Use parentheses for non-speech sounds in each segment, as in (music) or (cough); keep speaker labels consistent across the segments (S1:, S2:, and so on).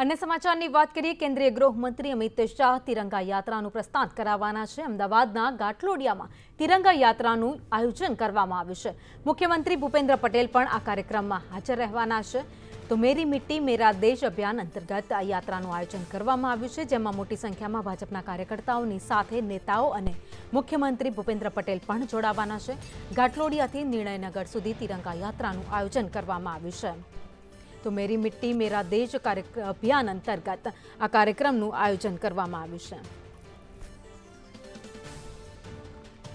S1: અન્ય સમાચારની વાત કરીએ, કેન્દ્રીય ગૃહમંત્રી અમિત શાહ તિરંગા યાત્રાનું પ્રસ્થાન કરાવવાના છે. અમદાવાદના ગાટલોડિયામાં તિરંગા યાત્રાનું આયોજન કરવામાં આવ્યું છે. મુખ્યમંત્રી ભૂપેન્દ્ર પટેલ પણ આ કાર્યક્રમમાં હાજર રહેવાના છે. તો મેરી મિટ્ટી મેરા દેશ અભિયાન અંતર્ગત આ યાત્રાનું આયોજન કરવામાં આવ્યું છે, જેમાં મોટી સંખ્યામાં ભાજપના કાર્યકર્તાઓની સાથે નેતાઓ અને મુખ્યમંત્રી ભૂપેન્દ્ર પટેલ પણ જોડાવાના છે. ગાટલોડિયાથી નિર્ણયનગર સુધી તિરંગા યાત્રાનું આયોજન કરવામાં આવ્યું છે. તો મેરી મિટ્ટી, મેરા દેશ અભિયાન અંતર્ગત આ કાર્યક્રમનું આયોજન કરવામાં આવ્યું છે.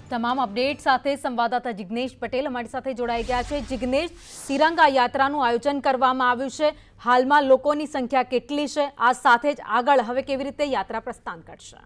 S1: તમામ અપડેટ સાથે સંવાદદાતા જિગ્નેશ પટેલ અમારી સાથે જોડાઈ ગયા છે. જિગ્નેશ, તિરંગા યાત્રાનું આયોજન કરવામાં આવ્યું છે. હાલમાં લોકોની સંખ્યા કેટલી છે? આ સાથે જ આગળ હવે કેવી રીતે યાત્રા પ્રસ્થાન કરશે?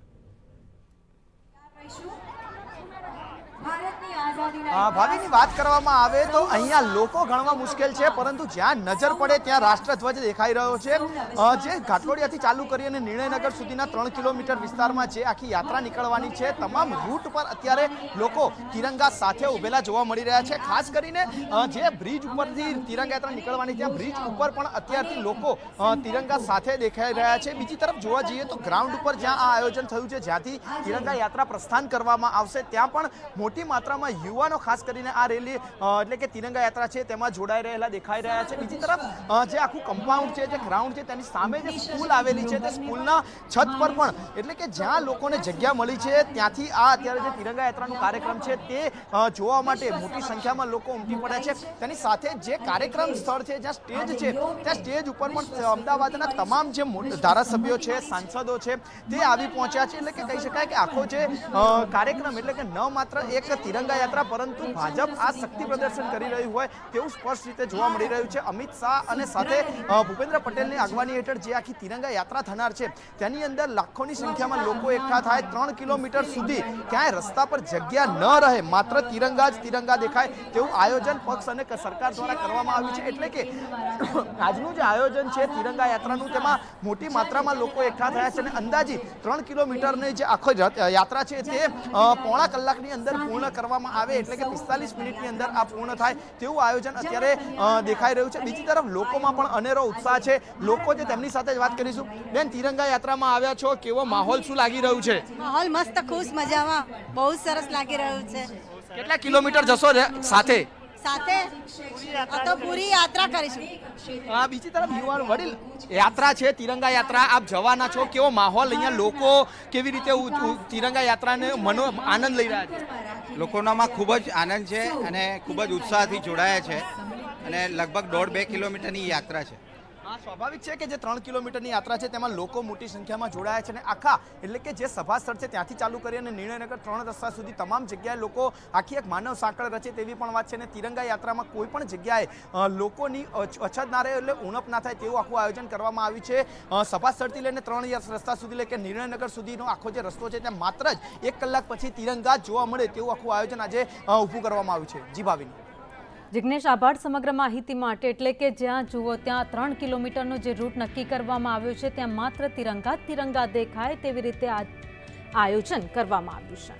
S2: ભાવિની વાત કરવામાં આવે તો અહીંયા લોકો ગણવા મુશ્કેલ છે પરંતુ જ્યાં નજર પડે ત્યાં રાષ્ટ્રધ્વજ દેખાઈ રહ્યો છે. અ, જે ઘાટલોડિયાથી ચાલુ કરી અને નિર્ણયનગર સુધીના ત્રણ કિલોમીટર વિસ્તારમાં જે આખી યાત્રા નીકળવાની છે તમામ રૂટ પર અત્યારે લોકો તિરંગા સાથે ઉભેલા જોવા મળી રહ્યા છે. ખાસ કરીને અ, જે બ્રિજ ઉપરથી તિરંગા યાત્રા નીકળવાની ત્યાં બ્રિજ ઉપર પણ અત્યારથી લોકો અ, તિરંગા સાથે દેખાઈ રહ્યા છે. બીજી તરફ જોવા જઈએ તો ગ્રાઉન્ડ ઉપર જ્યાં આ આયોજન થયું છે જ્યાંથી તિરંગા યાત્રા પ્રસ્થાન કરવામાં આવશે ત્યાં પણ મોટી માત્રામાં યુવાનો, ખાસ કરીને આ રેલી એટલે કે તિરંગા યાત્રા છે, તેમાં જોડાઈ રહેલા, દેખાઈ રહ્યા છે. બીજી તરફ જે આખું કમ્પાઉન્ડ છે, જે ગ્રાઉન્ડ છે, તેની સામે જે સ્કૂલ આવેલી છે, તે સ્કૂલના છત પર પણ, એટલે કે જ્યાં લોકોને જગ્યા મળી છે, ત્યાંથી આ અત્યારે જે તિરંગા યાત્રાનું કાર્યક્રમ છે, તે જોવા માટે મોટી સંખ્યામાં લોકો ઉમટી પડ્યા છે. તેની સાથે જે કાર્યક્રમ સ્થળ છે, જ્યાં સ્ટેજ છે, ત્યાં સ્ટેજ ઉપર પણ અમદાવાદના તમામ જે મોટ- ધારાસભ્યો છે, સાંસદો છે, તે આવી પહોંચ્યા છે. એટલે કે કહી શકાય કે આખો જે કાર્યક્રમ, એટલે કે ન માત્ર એક તિરંગા યાત્રા, પરંતુ ભાજપ આ શક્તિ પ્રદર્શન કરી રહ્યું હોય તેવું સ્પષ્ટ રીતે જોવા મળી રહ્યું છે. અમિત શાહ અને સાથે ભૂપેન્દ્ર પટેલની આગવાની હેઠળ જે આખી તિરંગા યાત્રા થનાર છે, તેની અંદર લાખોની સંખ્યામાં લોકો એકઠા થાય. ત્રણ કિલોમીટર સુધી ક્યાંય રસ્તા પર જગ્યા ન રહે. માત્ર તિરંગા જ તિરંગા દેખાય તેવું આયોજન પક્ષ અને સરકાર દ્વારા કરવામાં આવ્યું છે. એટલે કે (coughs) આજનું જે આયોજન છે તિરંગા યાત્રાનું, તેમાં મોટી માત્રામાં લોકો એકઠા થયા છે અને અંદાજી ત્રણ કિલોમીટરની જે આખો યાત્રા છે તે પોણા કલાકની અંદર પૂર્ણ કરવામાં આવે એટલે કે પિસ્તાલીસ મિનિટની અંદર આ પૂર્ણ થાય તેવું આયોજન અત્યારે દેખાઈ રહ્યું છે. બીજી તરફ લોકોમાં પણ અનેરો ઉત્સાહ છે. લોકો જે તેમની સાથે જ વાત કરીશું. બેન તિરંગા યાત્રામાં આવ્યા છો. કેવો માહોલ શું લાગી રહ્યું છે?
S3: માહોલ મસ્ત ખુશ મજામાં. બહુ સરસ લાગી રહ્યું છે.
S2: કેટલા કિલોમીટર જશો સાથે?
S3: સાથે તો પૂરી યાત્રા કરીશું.
S2: આ બીજી તરફ યુવાન વડીલ યાત્રા છે તિરંગા યાત્રા. આપ જવાના છો કેવો માહોલ અહીંયા? લોકો કેવી રીતે તિરંગા યાત્રાને મનો આનંદ લઈ રહ્યા છે?
S4: લોકોનામાં ખૂબ જ આનંદ છે અને ખૂબ જ ઉત્સાહથી જોડાયા છે અને લગભગ દોઢ બે કિલોમીટરની યાત્રા છે.
S2: આ સ્વાભાવિક છે કે જે ત્રણ કિલોમીટરની યાત્રા છે, તેમાં લોકો મોટી સંખ્યામાં જોડાયા છે અને આખા, એટલે કે જે સભાસ્થળ છે, ત્યાંથી ચાલુ કરી અને નિર્ણયનગર ત્રણ રસ્તા સુધી તમામ જગ્યાએ લોકો આખી એક માનવ સાંકળ રચે તેવી પણ વાત છે અને તિરંગા યાત્રામાં કોઈ પણ જગ્યાએ લોકોની અછ- અછત ના રહે એટલે ઉણપ ના થાય તેવું આખું આયોજન કરવામાં આવ્યું છે. સભાસ્થળથી લઈને ત્રણ રસ્તા સુધી લઈ કે નિર્ણયનગર સુધીનો આખો જે રસ્તો છે, ત્યાં માત્ર જ એક કલાક પછી તિરંગા જોવા મળે તેવું આખું આયોજન આજે ઊભું કરવામાં આવ્યું છે. જી ભાવિની.
S1: જિગ્નેશ, આભાર સમગ્ર માહિતી માટે. એટલે કે જ્યાં જુઓ ત્યાં ત્રણ કિલોમીટરનો જે રૂટ નક્કી કરવામાં આવ્યો છે, ત્યાં માત્ર તિરંગા તિરંગા દેખાય તેવી રીતે આયોજન કરવામાં આવ્યું છે.